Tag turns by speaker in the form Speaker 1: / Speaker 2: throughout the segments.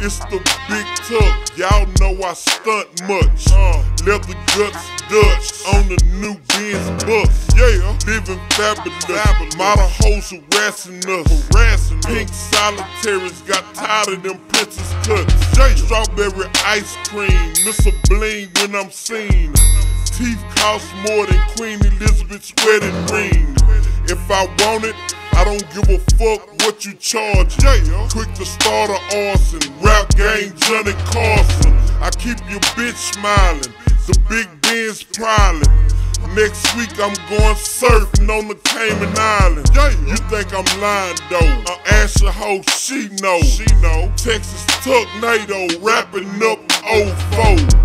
Speaker 1: It's the big tuck, y'all know I stunt much. Uh, leather guts, Dutch on the new Benz bus. Yeah, living fabulous. fabulous. Model hoes harassing us. Harassing Pink solitaries got tired of them princess cuts. Yeah. Strawberry ice cream, miss a bling when I'm seen. Teeth cost more than Queen Elizabeth's wedding ring. If I want it, I don't give a fuck what you charge. Yeah, quick to start a arson. Rap game, Johnny Carson. I keep your bitch smiling. The big Benz prowling. Next week I'm going surfing on the Cayman Islands. Yeah, you think I'm lying though? Uh-uh. I ask a hoe, she know. She know. Texas Tornado rapping up 04.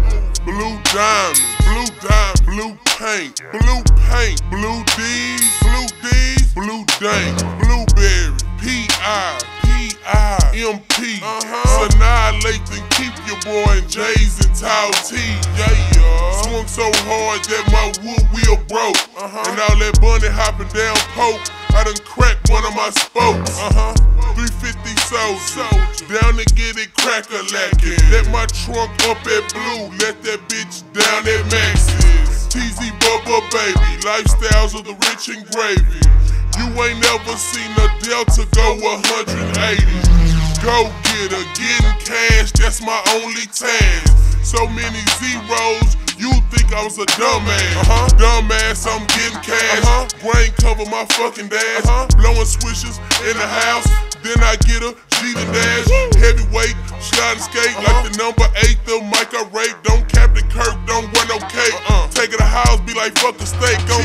Speaker 1: Blue diamond, blue diamond, blue paint, blue paint, blue D's, blue D's, blue dank, blueberry, P.I., P.I., M.P. Uh-huh. Annihilate and keep your boy in J's and Tau T. Yeah, yeah. Swung so hard that my wood wheel broke. Uh-huh. And all that bunny hopping down poke, I done cracked one of my spokes. Uh-huh. 350 soldier. Down to get it cracker lacking. Let my trunk up at blue, let that bitch down at Max's. TZ Bubba baby, lifestyles of the rich and gravy. You ain't never seen a Delta go 180. Go get her, getting cash, that's my only task. So many zeros, you think I was a dumbass. Uh-huh. Dumbass, I'm getting cash. Uh-huh. Brain cover my fucking dash. Uh-huh. Blowing swishes in the house. Then I get a G to dash. Heavyweight, slide and skate. Uh-huh. Like the number eight, the mic I rape. Don't Captain Kirk, don't run no cake. Uh-uh. Take it to house, be like fuck a steak. Go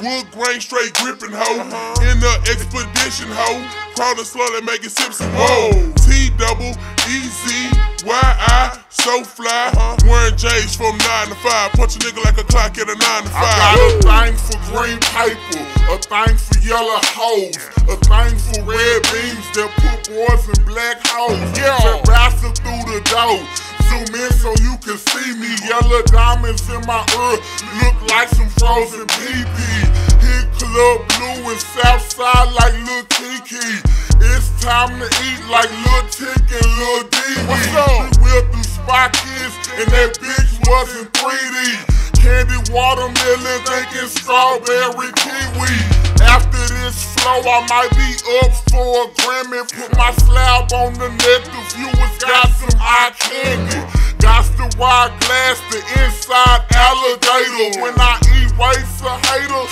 Speaker 1: 12 grain straight gripping hoe. In the expedition hoe. Proud and slow that make it Simpson. Whoa. T double E Z Y I. So fly. Wearing J's from 9 to 5. Punch a nigga like a clock at a 9 to 5. I got a thing for green paper. A thing for yellow hoes. A thing for red beans that put boys in black holes. Yeah. Just through the dough. Zoom in so you can see me. Yellow diamonds in my ear look like some frozen PP. Hit Club Blue and south Southside like Lil Keke. It's time to eat like Lil Tick and Lil D. What's up? We wheeled through Spot Kids and that bitch wasn't 3D. Candy watermelon, thinking strawberry kiwi. After this flow, I might be up for a Grammy. Put my slab on the net, the viewers got eye candy. Got the wide glass, the inside alligator. When I erase a hater,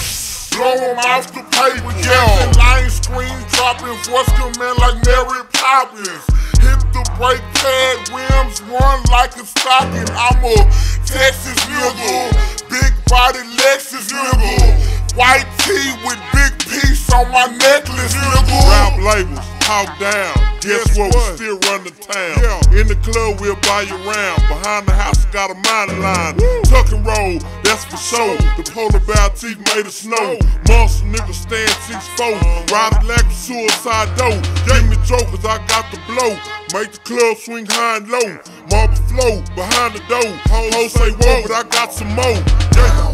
Speaker 1: blow him off the paper. Yeah, line screen dropping, voice command like Mary Poppins. Hit the brake pad, rims run like a stocking. I'm a Texas nigga, big body Lexus nigga. White tee with big piece on my necklace nigga. Rap labels, talk down. Guess, what? We still run the town. Yeah. In the club, we'll buy you round. Behind the house, got a mining line. Woo. Tuck and roll, that's for sure. The polar bear teeth made of snow. Monster nigga stand 6'4. Uh-huh. Ride like a suicide dough. Give me jokers, I got the blow. Make the club swing high and low. Marble flow behind the door. Hoes say whoa, but I got some more. Yeah.